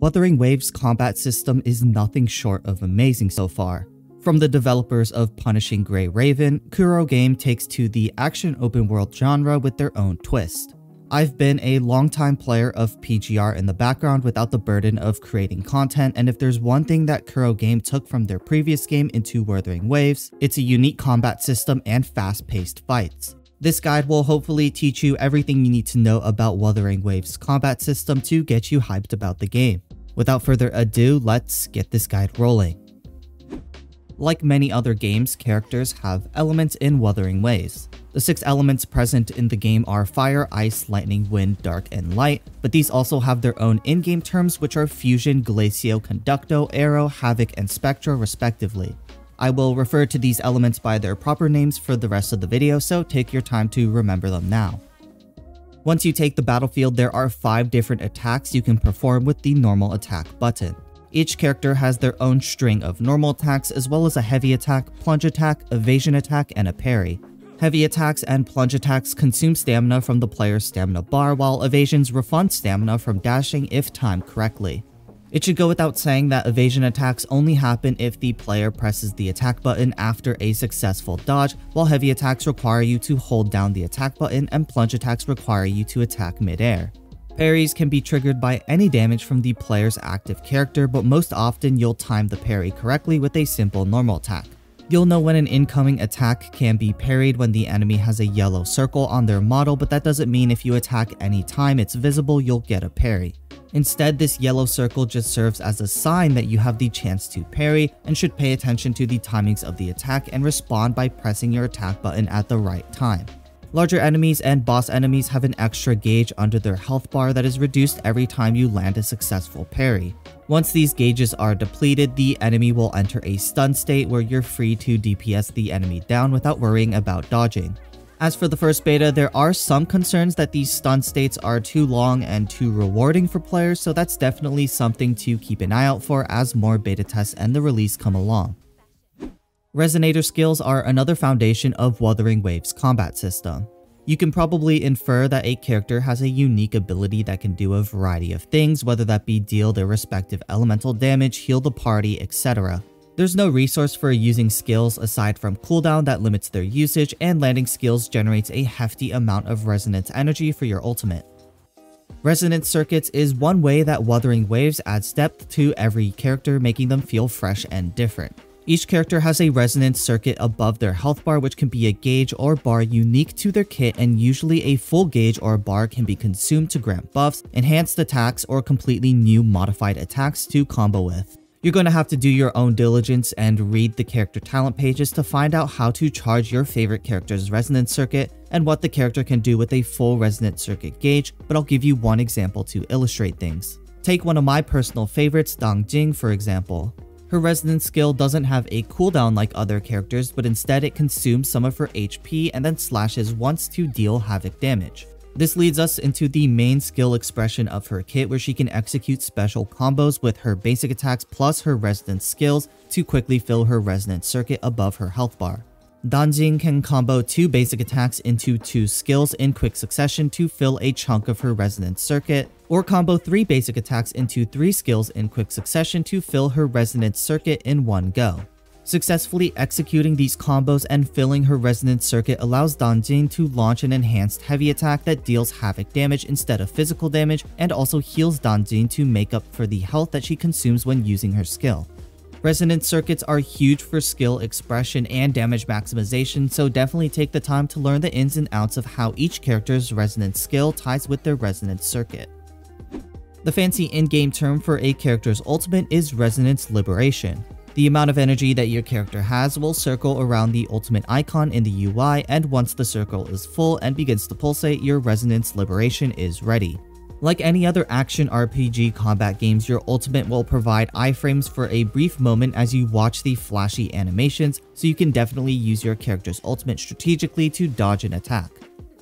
Wuthering Waves combat system is nothing short of amazing so far. From the developers of Punishing Gray Raven, Kuro Game takes to the action open world genre with their own twist. I've been a longtime player of PGR in the background without the burden of creating content, and if there's one thing that Kuro Game took from their previous game into Wuthering Waves, it's a unique combat system and fast-paced fights. This guide will hopefully teach you everything you need to know about Wuthering Waves combat system to get you hyped about the game. Without further ado, let's get this guide rolling. Like many other games, characters have elements in Wuthering Waves. The six elements present in the game are fire, ice, lightning, wind, dark, and light, but these also have their own in-game terms which are fusion, glacio, conducto, aero, havoc, and spectra respectively. I will refer to these elements by their proper names for the rest of the video, so take your time to remember them now. Once you take the battlefield, there are 5 different attacks you can perform with the normal attack button. Each character has their own string of normal attacks as well as a heavy attack, plunge attack, evasion attack, and a parry. Heavy attacks and plunge attacks consume stamina from the player's stamina bar, while evasions refund stamina from dashing if timed correctly. It should go without saying that evasion attacks only happen if the player presses the attack button after a successful dodge, while heavy attacks require you to hold down the attack button and plunge attacks require you to attack midair. Parries can be triggered by any damage from the player's active character, but most often you'll time the parry correctly with a simple normal attack. You'll know when an incoming attack can be parried when the enemy has a yellow circle on their model, but that doesn't mean if you attack any time it's visible, you'll get a parry. Instead, this yellow circle just serves as a sign that you have the chance to parry and should pay attention to the timings of the attack and respond by pressing your attack button at the right time. Larger enemies and boss enemies have an extra gauge under their health bar that is reduced every time you land a successful parry. Once these gauges are depleted, the enemy will enter a stun state where you're free to DPS the enemy down without worrying about dodging. As for the first beta, there are some concerns that these stun states are too long and too rewarding for players, so that's definitely something to keep an eye out for as more beta tests and the release come along. Resonator skills are another foundation of Wuthering Waves combat system. You can probably infer that a character has a unique ability that can do a variety of things, whether that be deal their respective elemental damage, heal the party, etc. There's no resource for using skills aside from cooldown that limits their usage, and landing skills generates a hefty amount of resonance energy for your ultimate. Resonance circuits is one way that Wuthering Waves adds depth to every character, making them feel fresh and different. Each character has a resonance circuit above their health bar which can be a gauge or bar unique to their kit and usually a full gauge or bar can be consumed to grant buffs, enhanced attacks, or completely new modified attacks to combo with. You're going to have to do your own diligence and read the character talent pages to find out how to charge your favorite character's resonance circuit and what the character can do with a full resonance circuit gauge, but I'll give you one example to illustrate things. Take one of my personal favorites, Danjin for example. Her resonance skill doesn't have a cooldown like other characters, but instead it consumes some of her HP and then slashes once to deal havoc damage. This leads us into the main skill expression of her kit where she can execute special combos with her basic attacks plus her resonance skills to quickly fill her resonance circuit above her health bar. Danjin can combo two basic attacks into two skills in quick succession to fill a chunk of her resonance circuit, or combo three basic attacks into three skills in quick succession to fill her resonance circuit in one go. Successfully executing these combos and filling her resonance circuit allows Danjin to launch an enhanced heavy attack that deals havoc damage instead of physical damage and also heals Danjin to make up for the health that she consumes when using her skill. Resonance circuits are huge for skill expression and damage maximization, so definitely take the time to learn the ins and outs of how each character's resonance skill ties with their resonance circuit. The fancy in-game term for a character's ultimate is Resonance Liberation. The amount of energy that your character has will circle around the ultimate icon in the UI and once the circle is full and begins to pulsate, your Resonance Liberation is ready. Like any other action RPG combat games, your ultimate will provide iframes for a brief moment as you watch the flashy animations, so you can definitely use your character's ultimate strategically to dodge an attack.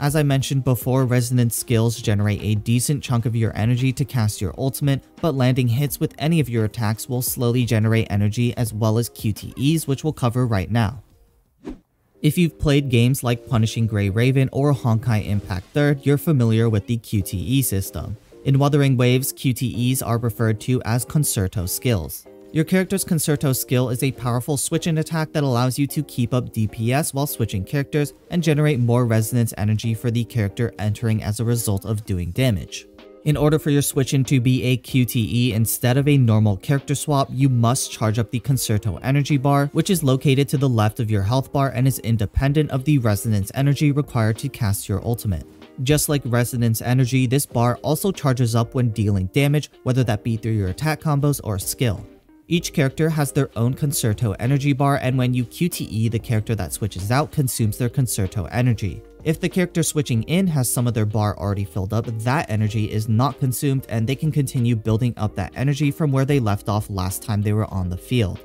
As I mentioned before, resonance skills generate a decent chunk of your energy to cast your ultimate, but landing hits with any of your attacks will slowly generate energy as well as QTEs which we'll cover right now. If you've played games like Punishing Gray Raven or Honkai Impact 3rd, you're familiar with the QTE system. In Wuthering Waves, QTEs are referred to as Concerto skills. Your character's Concerto skill is a powerful switch-in attack that allows you to keep up DPS while switching characters and generate more resonance energy for the character entering as a result of doing damage. In order for your switch-in to be a QTE instead of a normal character swap, you must charge up the Concerto energy bar, which is located to the left of your health bar and is independent of the resonance energy required to cast your ultimate. Just like Resonance Energy, this bar also charges up when dealing damage, whether that be through your attack combos or skill. Each character has their own Concerto energy bar and when you QTE, the character that switches out consumes their Concerto energy. If the character switching in has some of their bar already filled up, that energy is not consumed and they can continue building up that energy from where they left off last time they were on the field.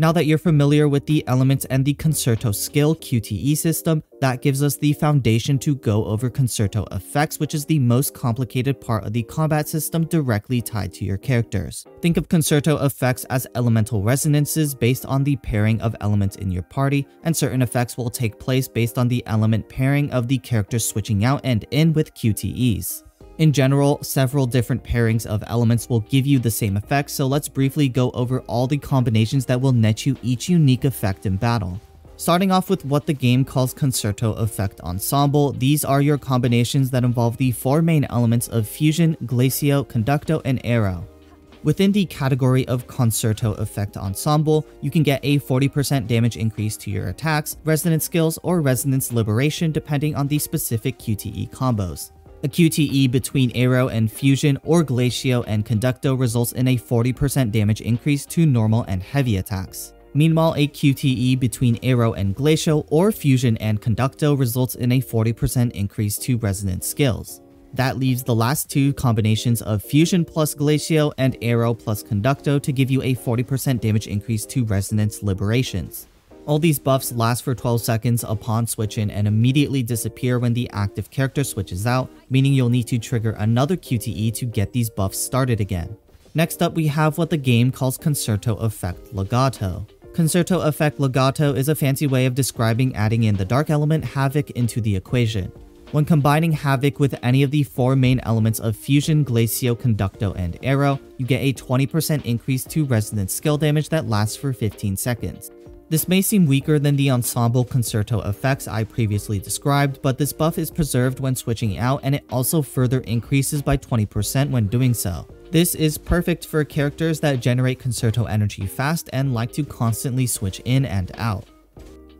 Now that you're familiar with the elements and the Concerto skill QTE system, that gives us the foundation to go over Concerto effects, which is the most complicated part of the combat system directly tied to your characters. Think of Concerto effects as elemental resonances based on the pairing of elements in your party, and certain effects will take place based on the element pairing of the characters switching out and in with QTEs. In general, several different pairings of elements will give you the same effect, so let's briefly go over all the combinations that will net you each unique effect in battle. Starting off with what the game calls Concerto Effect Ensemble, these are your combinations that involve the four main elements of Fusion, Glacio, Conducto, and Aero. Within the category of Concerto Effect Ensemble, you can get a 40% damage increase to your attacks, Resonance skills, or Resonance Liberation depending on the specific QTE combos. A QTE between Aero and Fusion or Glacio and Conducto results in a 40% damage increase to normal and heavy attacks. Meanwhile, a QTE between Aero and Glacio or Fusion and Conducto results in a 40% increase to Resonance skills. That leaves the last two combinations of Fusion plus Glacio and Aero plus Conducto to give you a 40% damage increase to Resonance Liberations. All these buffs last for 12 seconds upon switching and immediately disappear when the active character switches out, meaning you'll need to trigger another QTE to get these buffs started again. Next up we have what the game calls Concerto Effect Legato. Concerto Effect Legato is a fancy way of describing adding in the dark element Havoc into the equation. When combining Havoc with any of the four main elements of Fusion, Glacio, Conducto, and Aero, you get a 20% increase to resonance skill damage that lasts for 15 seconds. This may seem weaker than the ensemble concerto effects I previously described, but this buff is preserved when switching out and it also further increases by 20% when doing so. This is perfect for characters that generate concerto energy fast and like to constantly switch in and out.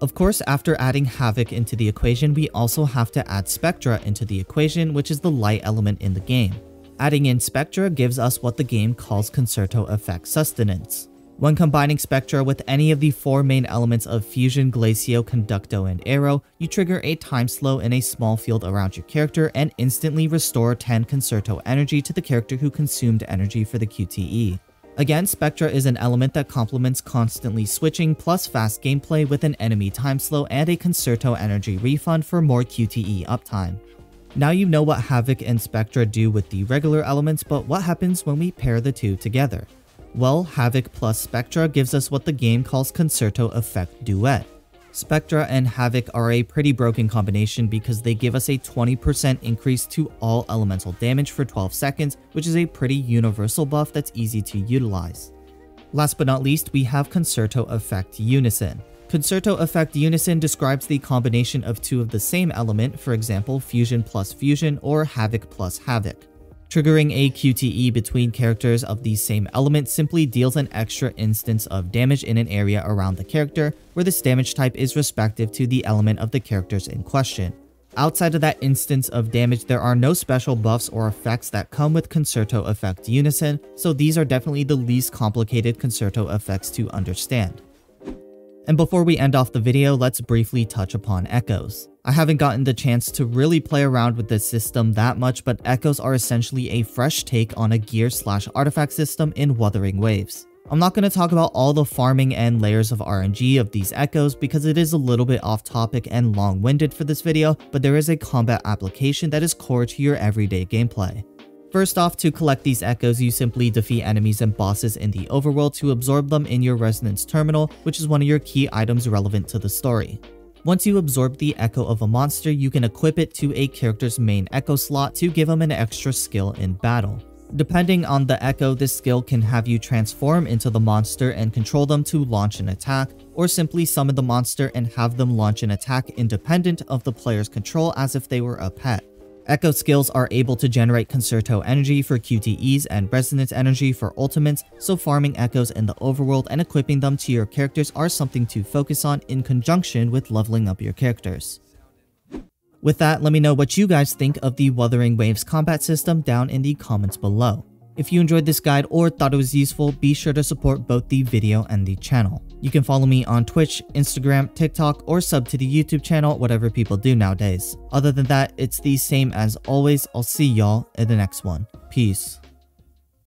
Of course, after adding Havoc into the equation, we also have to add Spectra into the equation, which is the light element in the game. Adding in Spectra gives us what the game calls Concerto Effect Sustenance. When combining Spectra with any of the four main elements of Fusion, Glacio, Conducto, and Aero, you trigger a time slow in a small field around your character and instantly restore 10 Concerto energy to the character who consumed energy for the QTE. Again, Spectra is an element that complements constantly switching plus fast gameplay with an enemy time slow and a Concerto energy refund for more QTE uptime. Now you know what Havoc and Spectra do with the regular elements, but what happens when we pair the two together? Well, Havoc plus Spectra gives us what the game calls Concerto Effect Duet. Spectra and Havoc are a pretty broken combination because they give us a 20% increase to all elemental damage for 12 seconds, which is a pretty universal buff that's easy to utilize. Last but not least, we have Concerto Effect Unison. Concerto Effect Unison describes the combination of two of the same element, for example, Fusion plus Fusion or Havoc plus Havoc. Triggering a QTE between characters of the same element simply deals an extra instance of damage in an area around the character, where this damage type is respective to the element of the characters in question. Outside of that instance of damage, there are no special buffs or effects that come with Concerto Effect Unison, so these are definitely the least complicated Concerto effects to understand. And before we end off the video, let's briefly touch upon echoes. I haven't gotten the chance to really play around with this system that much, but echoes are essentially a fresh take on a gear slash artifact system in Wuthering Waves. I'm not going to talk about all the farming and layers of RNG of these echoes because it is a little bit off topic and long-winded for this video, but there is a combat application that is core to your everyday gameplay. First off, to collect these echoes, you simply defeat enemies and bosses in the overworld to absorb them in your resonance terminal, which is one of your key items relevant to the story. Once you absorb the echo of a monster, you can equip it to a character's main echo slot to give them an extra skill in battle. Depending on the echo, this skill can have you transform into the monster and control them to launch an attack, or simply summon the monster and have them launch an attack independent of the player's control as if they were a pet. Echo skills are able to generate Concerto energy for QTEs and Resonance energy for ultimates, so farming echoes in the overworld and equipping them to your characters are something to focus on in conjunction with leveling up your characters. With that, let me know what you guys think of the Wuthering Waves combat system down in the comments below. If you enjoyed this guide or thought it was useful, be sure to support both the video and the channel. You can follow me on Twitch, Instagram, TikTok, or sub to the YouTube channel, whatever people do nowadays. Other than that, it's the same as always. I'll see y'all in the next one. Peace.